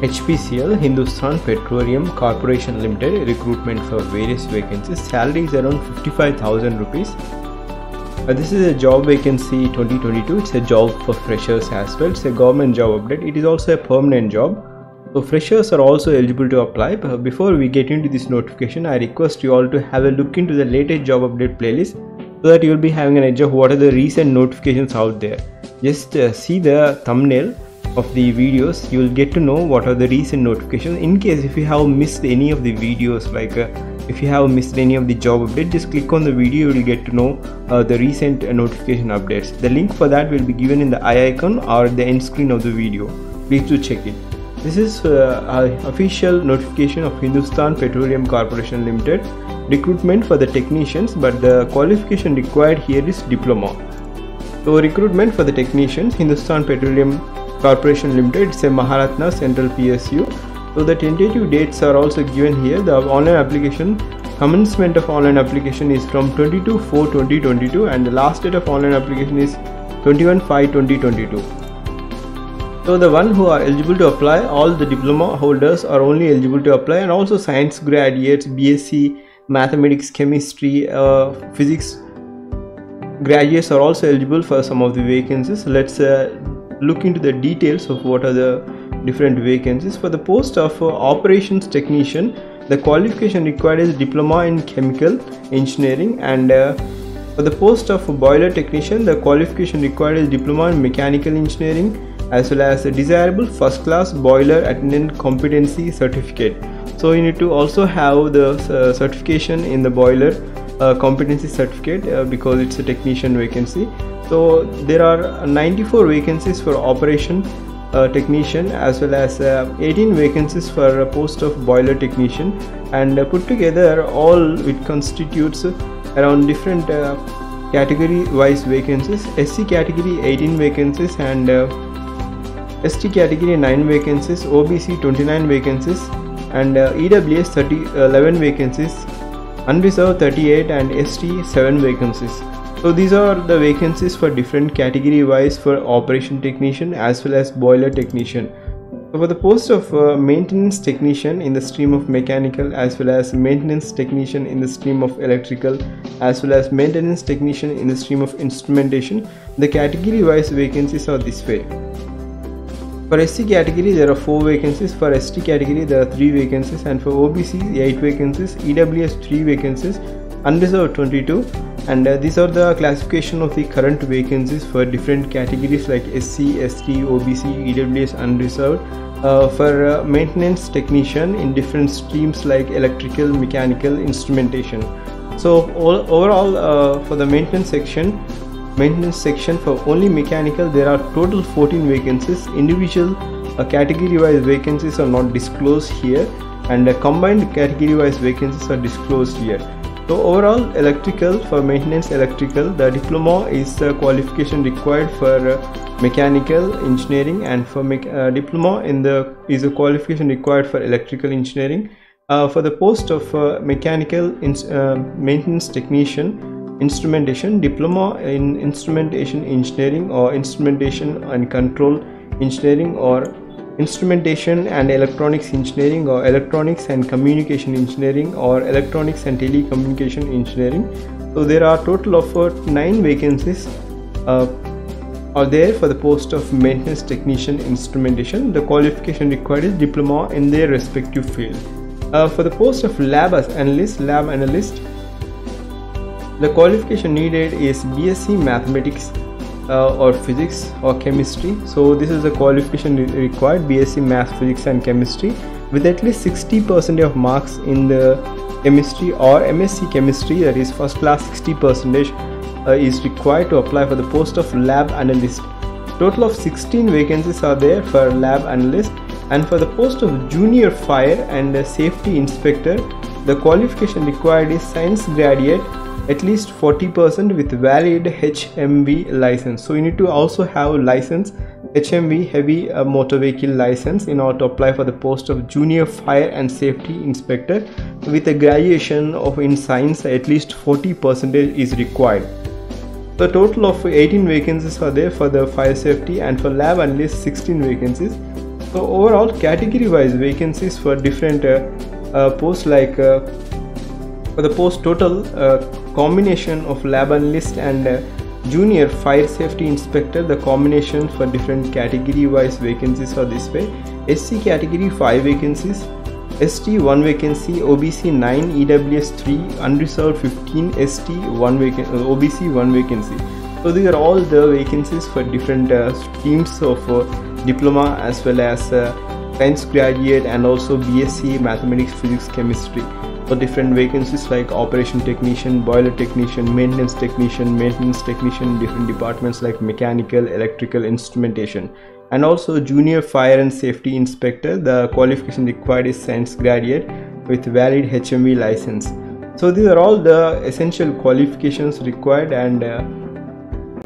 HPCL Hindustan Petroleum Corporation Limited recruitment for various vacancies. Salary is around 55,000 rupees. Uh, this is a job vacancy 2022. It's a job for freshers as well. It's a government job update. It is also a permanent job. So freshers are also eligible to apply. But before we get into this notification, I request you all to have a look into the latest job update playlist so that you will be having an idea of what are the recent notifications out there. Just uh, see the thumbnail of the videos you will get to know what are the recent notifications in case if you have missed any of the videos like uh, if you have missed any of the job update just click on the video you will get to know uh, the recent uh, notification updates. The link for that will be given in the i icon or the end screen of the video. Please do check it. This is uh, official notification of hindustan petroleum corporation limited recruitment for the technicians but the qualification required here is diploma. So recruitment for the technicians hindustan petroleum Corporation Limited. It's a Maharatna Central PSU. So the tentative dates are also given here. The online application commencement of online application is from 22 4 2022 and the last date of online application is 21 5 2022. So the one who are eligible to apply, all the diploma holders are only eligible to apply and also science graduates, BSc, mathematics, chemistry, uh, physics graduates are also eligible for some of the vacancies. Let's uh, look into the details of what are the different vacancies. For the post of uh, operations technician the qualification required is diploma in chemical engineering and uh, for the post of boiler technician the qualification required is diploma in mechanical engineering as well as a desirable first class boiler attendant competency certificate. So you need to also have the uh, certification in the boiler competency certificate uh, because it's a technician vacancy. So there are 94 vacancies for operation uh, technician as well as uh, 18 vacancies for a post of boiler technician. And uh, put together all it constitutes around different uh, category wise vacancies SC category 18 vacancies and uh, ST category 9 vacancies OBC 29 vacancies and EWS 30 11 vacancies unreserved 38 and ST 7 vacancies so these are the vacancies for different category wise for operation technician as well as boiler technician. So for the post of uh, maintenance technician in the stream of mechanical as well as maintenance technician in the stream of electrical as well as maintenance technician in the stream of instrumentation, the category wise vacancies are this way. For SC category there are 4 vacancies, for ST category there are 3 vacancies. And for OBC 8 vacancies, EWS 3 vacancies, unreserved 22 and uh, these are the classification of the current vacancies for different categories like SC, ST, OBC, EWS unreserved. Uh, for uh, maintenance technician in different streams like electrical, mechanical, instrumentation. So all, overall uh, for the maintenance section, maintenance section for only mechanical there are total 14 vacancies. Individual uh, category wise vacancies are not disclosed here and uh, combined category wise vacancies are disclosed here so overall electrical for maintenance electrical the diploma is the qualification required for uh, mechanical engineering and for uh, diploma in the is a qualification required for electrical engineering uh, for the post of uh, mechanical maintenance technician instrumentation diploma in instrumentation engineering or instrumentation and control engineering or instrumentation and electronics engineering or electronics and communication engineering or electronics and telecommunication engineering. So there are total of uh, nine vacancies uh, are there for the post of maintenance technician instrumentation. The qualification required is diploma in their respective field. Uh, for the post of lab analyst lab analyst the qualification needed is bsc mathematics uh, or physics or chemistry. So this is the qualification required bsc math physics and chemistry. With at least 60 percent of marks in the chemistry or msc chemistry that is first class 60% uh, is required to apply for the post of lab analyst. Total of 16 vacancies are there for lab analyst. And for the post of junior fire and safety inspector the qualification required is science graduate at least 40% with valid HMV license. So you need to also have license HMV heavy uh, motor vehicle license in order to apply for the post of junior fire and safety inspector with a graduation of in science at least 40% is required. The total of 18 vacancies are there for the fire safety and for lab analyst 16 vacancies. so overall category wise vacancies for different uh, uh, posts like uh, for the post total uh, combination of lab analyst and uh, junior fire safety inspector. The combination for different category wise vacancies are this way. Sc category 5 vacancies st 1 vacancy obc 9 ews 3 unreserved 15 st 1 vacancy uh, obc 1 vacancy. So these are all the vacancies for different uh, streams of uh, diploma as well as uh, science graduate and also bsc mathematics physics chemistry for different vacancies like operation technician boiler technician maintenance technician maintenance technician different departments like mechanical electrical instrumentation. And also junior fire and safety inspector the qualification required is science graduate with valid hmv license. So these are all the essential qualifications required and uh,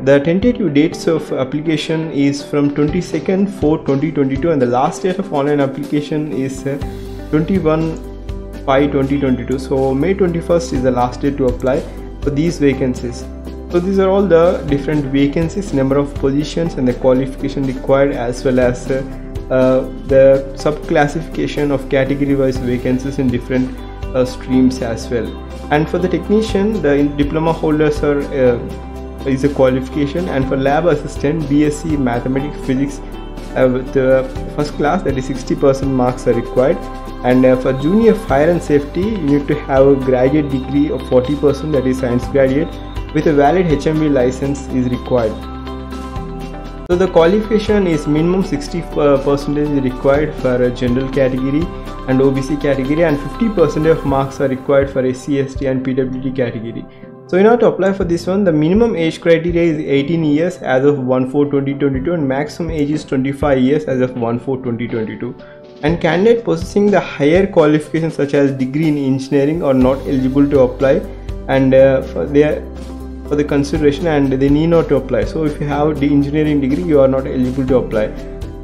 the tentative dates of application is from 22nd 4 2022 and the last date of online application is uh, 21 5 2022 so May 21st is the last date to apply for these vacancies. So these are all the different vacancies number of positions and the qualification required as well as uh, uh, the of category wise vacancies in different uh, streams as well. And for the technician the diploma holders are uh, is a qualification and for lab assistant BSc mathematics physics uh, the first class that is 60% marks are required and uh, for junior fire and safety you need to have a graduate degree of 40% that is science graduate with a valid HMV license is required. So the qualification is minimum 60% is required for a general category and OBC category and 50% of marks are required for SC, ST and PWD category. So in order to apply for this one, the minimum age criteria is 18 years as of 1-4-2022 and maximum age is 25 years as of 1-4-2022. And candidate possessing the higher qualifications such as degree in engineering are not eligible to apply and uh, for their for the consideration and they need not to apply. So if you have the engineering degree, you are not eligible to apply.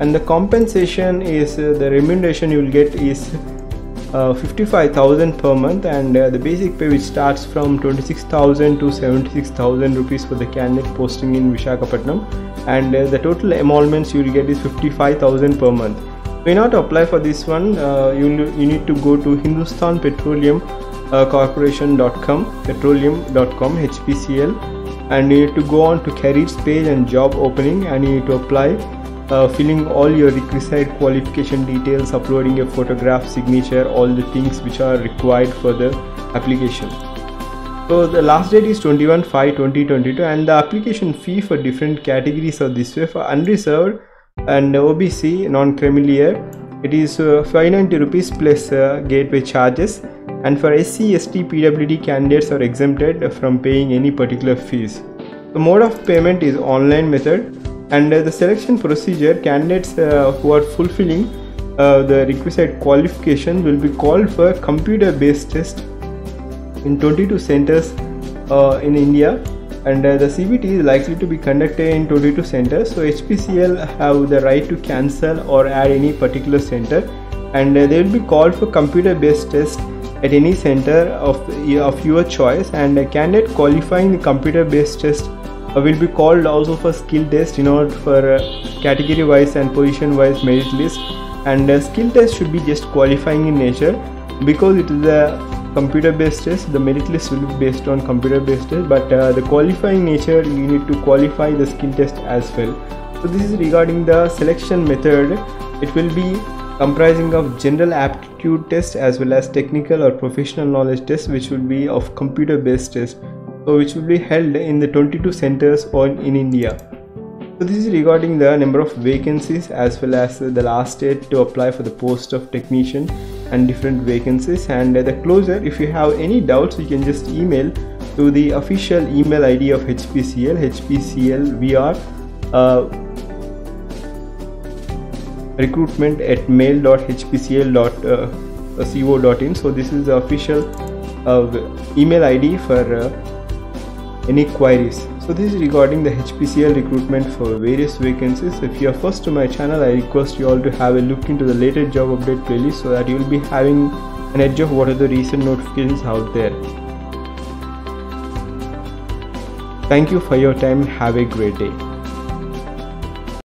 And the compensation is uh, the remuneration you will get is uh, 55,000 per month and uh, the basic pay which starts from 26,000 to 76,000 rupees for the candidate posting in Vishakhapatnam and uh, the total emoluments you will get is 55,000 per month. Order to apply for this one, uh, you, you need to go to Hindustan Petroleum uh, Corporation.com, petroleum.com, HPCL and you need to go on to careers page and job opening and you need to apply uh, filling all your requisite qualification details, uploading your photograph, signature, all the things which are required for the application. So the last date is 21 5 2022 and the application fee for different categories are this way for unreserved and OBC non-creamier it is uh, 590 rupees plus uh, gateway charges and for SC, ST, PWD candidates are exempted from paying any particular fees. The mode of payment is online method and uh, the selection procedure candidates uh, who are fulfilling uh, the requisite qualification will be called for computer based test in 22 centers uh, in India and uh, the CBT is likely to be conducted in 22 centers so HPCL have the right to cancel or add any particular center. And uh, they will be called for computer based test at any center of, of your choice. And a candidate qualifying the computer based test uh, will be called also for skill test in order for uh, category wise and position wise merit list. And uh, skill test should be just qualifying in nature because it is a computer based test the merit list will be based on computer based test but uh, the qualifying nature you need to qualify the skill test as well so this is regarding the selection method it will be comprising of general aptitude test as well as technical or professional knowledge test which will be of computer based test so which will be held in the 22 centers on in India. So this is regarding the number of vacancies as well as the last date to apply for the post of technician and different vacancies. And the closer if you have any doubts you can just email to the official email id of hpcl hpclvr uh, recruitment at mail.hpcl.co.in so this is the official uh, email id for uh, any queries so this is regarding the hpcl recruitment for various vacancies. If you are first to my channel i request you all to have a look into the latest job update playlist so that you will be having an edge of what are the recent notifications out there. Thank you for your time. Have a great day